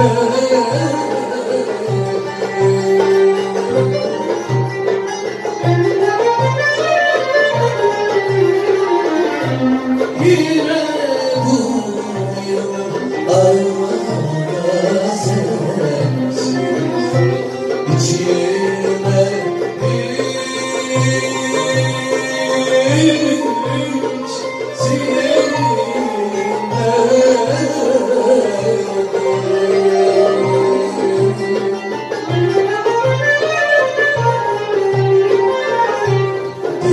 Oh.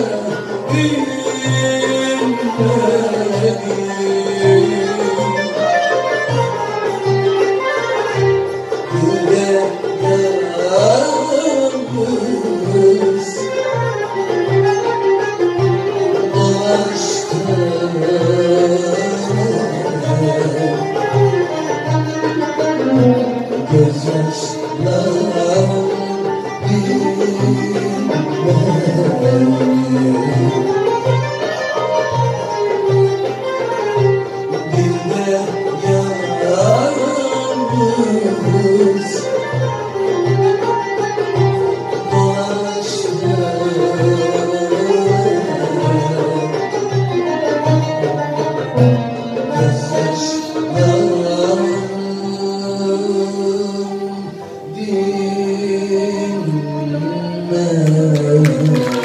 Amen. ما